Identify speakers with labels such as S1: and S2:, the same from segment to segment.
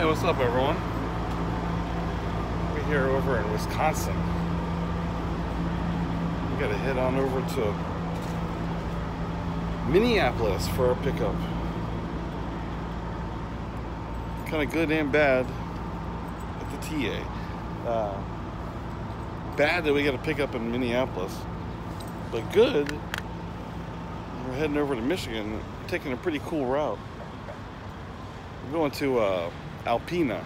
S1: Hey, what's up, everyone? We're here over in Wisconsin. We gotta head on over to Minneapolis for our pickup. Kind of good and bad at the TA. Uh, bad that we got to pick up in Minneapolis, but good. We're heading over to Michigan, taking a pretty cool route. We're going to uh, Alpena.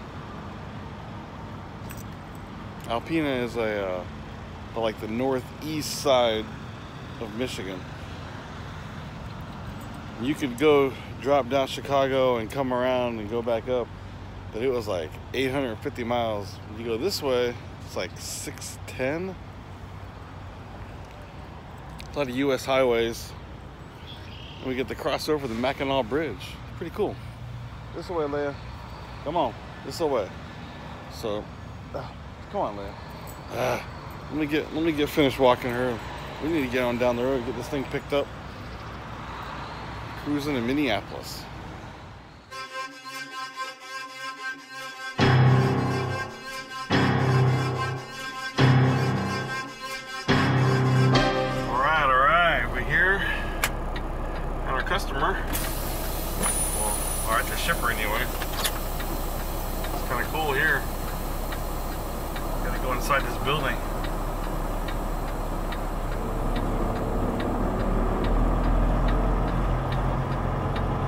S1: Alpena is a uh, like the northeast side of Michigan. You could go drop down Chicago and come around and go back up, but it was like 850 miles. You go this way, it's like 610. A lot of U.S. highways. And we get to cross over the Mackinac Bridge. Pretty cool. This way, Leia. Come on, this way. So, uh, come on, Leia. Uh, let me get let me get finished walking her. We need to get on down the road, get this thing picked up. Cruising in Minneapolis. All right, all right, we're here. And our customer. Well, all right, the shipper anyway. Kind of cool here. Gotta go inside this building.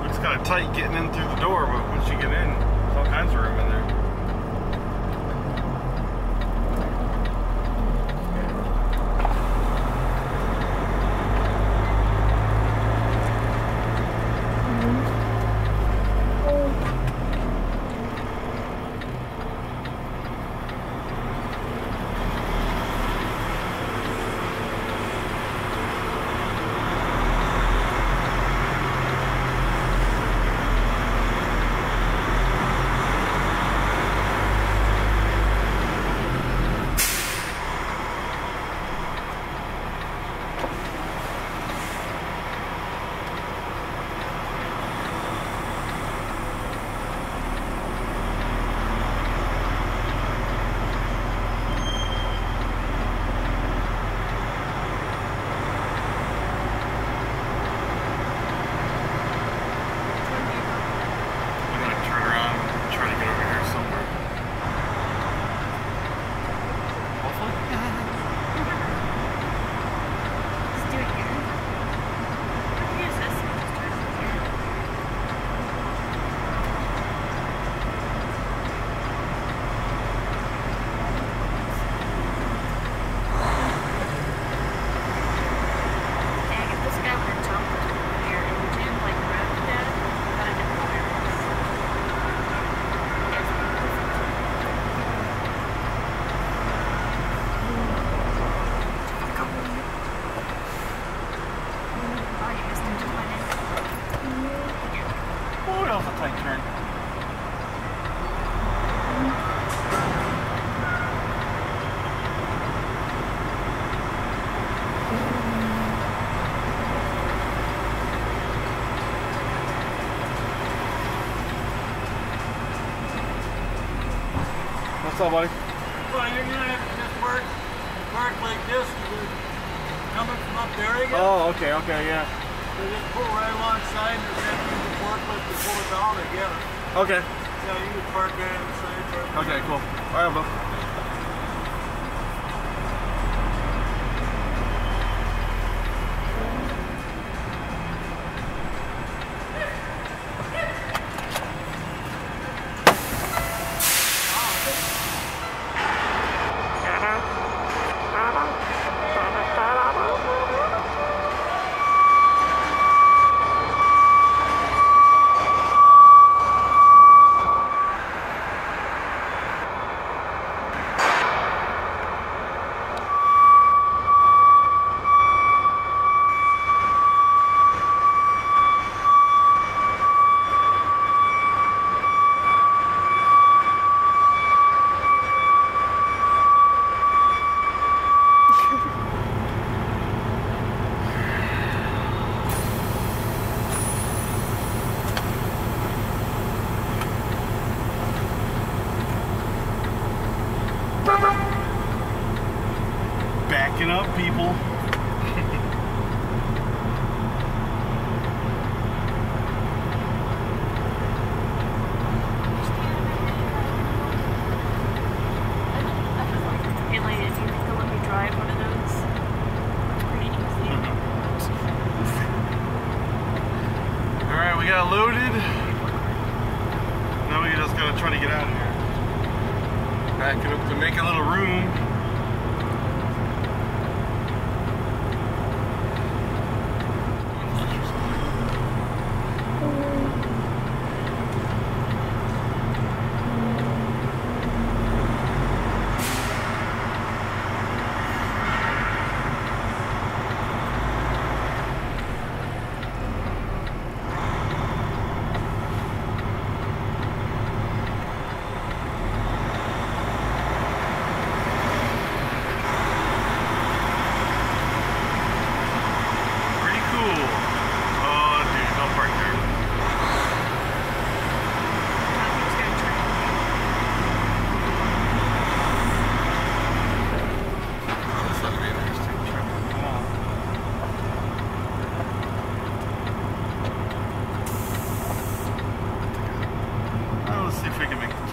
S1: Looks kind of tight getting in through the door, but once you get in, there's all kinds of room in there. What's up, buddy?
S2: Well, you're gonna have to just work, work like this. Coming from up there again.
S1: Oh, okay, okay, yeah.
S2: So just pull right alongside and then use the forklift to pull it down together.
S1: Okay.
S2: Yeah, you can park right on the side.
S1: Okay, cool. All right, bro.
S3: Easy.
S1: All right, we got loaded. Now we just gotta try to get out of here. Back it up to make a little room. Pretty cool. Oh, dude, don't park there.
S3: I'm just gonna try
S1: Oh, this ought to be interesting. Oh, let's see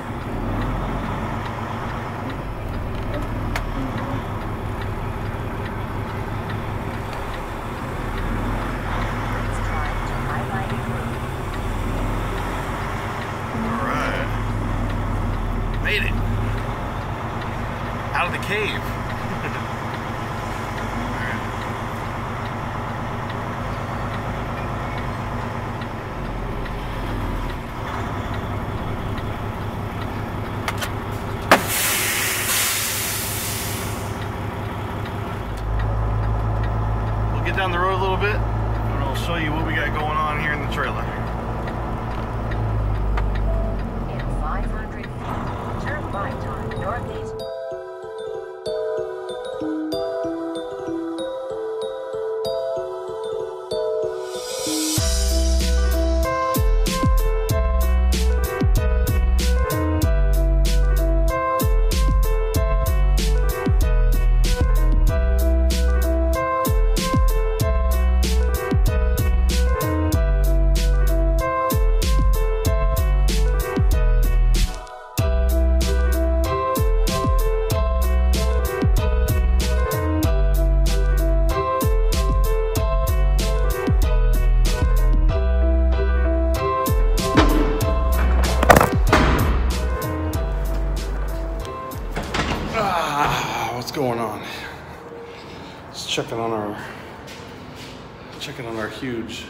S1: checking on our huge.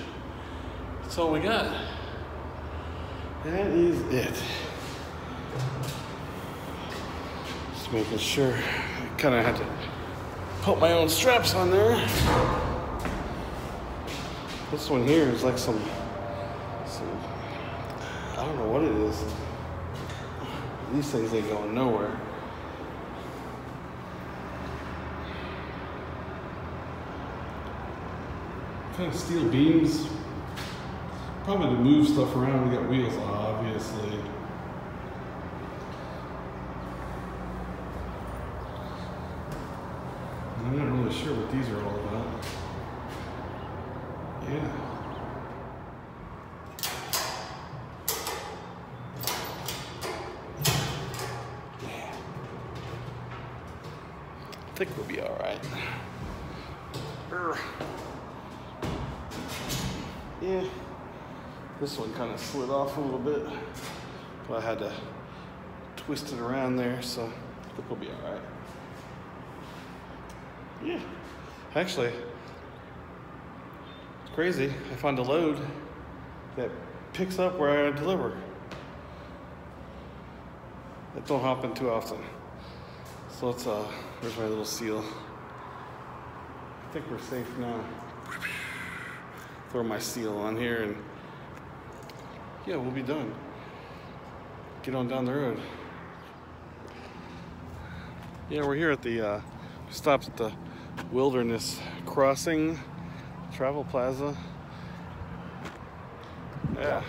S1: That's all we got. That is it. Just making sure. I kind of had to put my own straps on there. This one here is like some, some I don't know what it is. These things ain't going nowhere. Kind of steel beams. Probably to move stuff around. We got wheels, obviously. I'm not really sure what these are all about. Yeah. Yeah. I think we'll be all right. This one kind of slid off a little bit, but I had to twist it around there, so I think we'll be all right. Yeah, actually, it's crazy. I found a load that picks up where I deliver. That don't happen too often. So let's, uh, where's my little seal? I think we're safe now throw my seal on here and yeah, we'll be done. Get on down the road. Yeah, we're here at the, uh, at the Wilderness Crossing Travel Plaza. Yeah,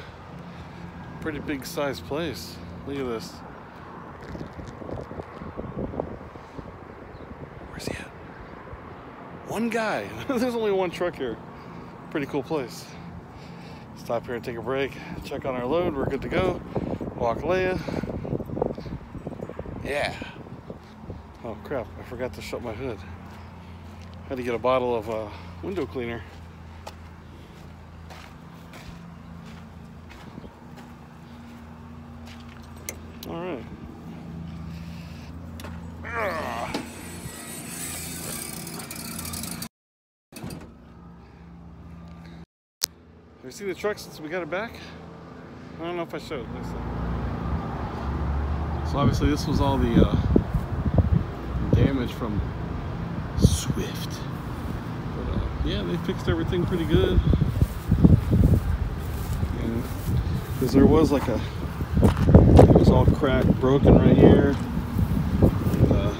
S1: pretty big size place. Look at this. Where's he at? One guy. There's only one truck here. Pretty cool place. Stop here and take a break. Check on our load. We're good to go. Walk Leia. Yeah. Oh crap! I forgot to shut my hood. Had to get a bottle of uh, window cleaner. You seen the truck since we got it back? I don't know if I showed. See. So obviously this was all the uh, damage from Swift. But uh, yeah, they fixed everything pretty good. Because there was like a, it was all cracked, broken right here. And, uh,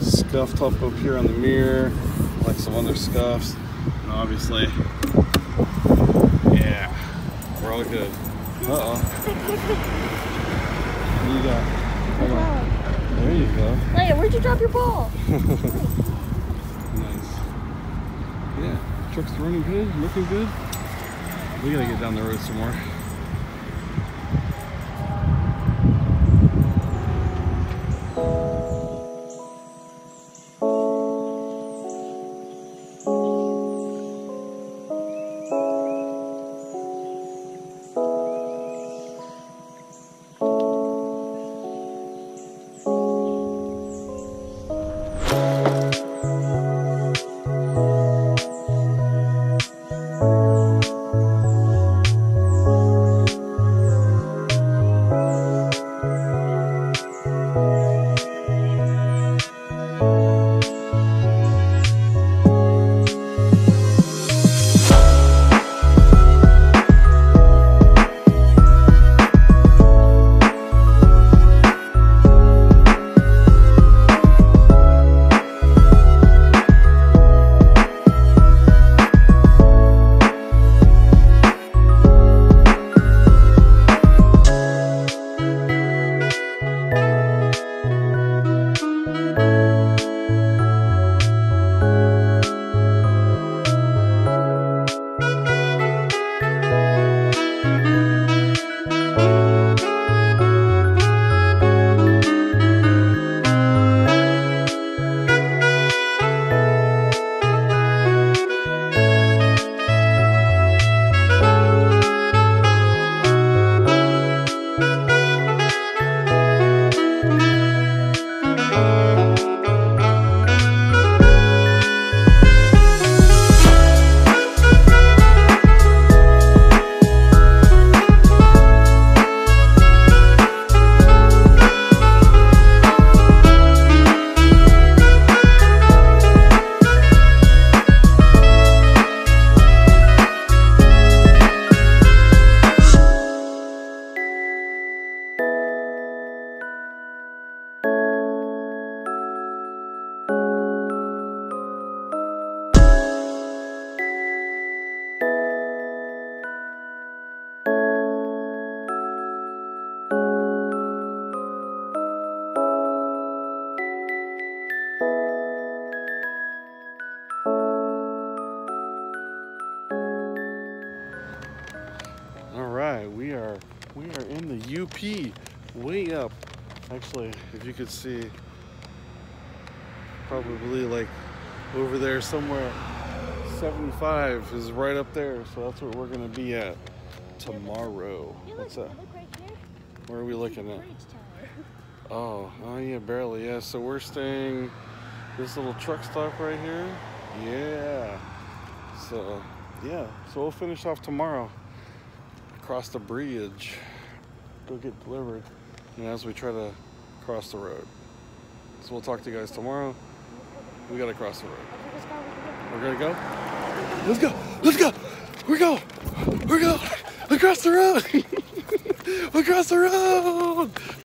S1: scuffed up up here on the mirror, like some other scuffs. And obviously, we're all good. Uh oh. You got, hold on. There you go.
S3: Leia, where'd you drop your ball?
S1: Nice. Yeah, truck's running good, looking good. We gotta get down the road some more. Right, we are we are in the UP, way up. Actually, if you could see, probably like over there somewhere. 75 is right up there, so that's where we're gonna be at tomorrow. What's that?
S3: Look right here.
S1: Where are we looking at? Oh, oh yeah, barely. Yeah, so we're staying this little truck stop right here. Yeah. So, yeah. So we'll finish off tomorrow. Cross the bridge. Go get delivered. And as we try to cross the road. So we'll talk to you guys tomorrow. We gotta cross the road.
S3: Okay, let's go.
S1: We're gonna go? Let's go! Let's go! We're go! We're go! Across the road! Across the road!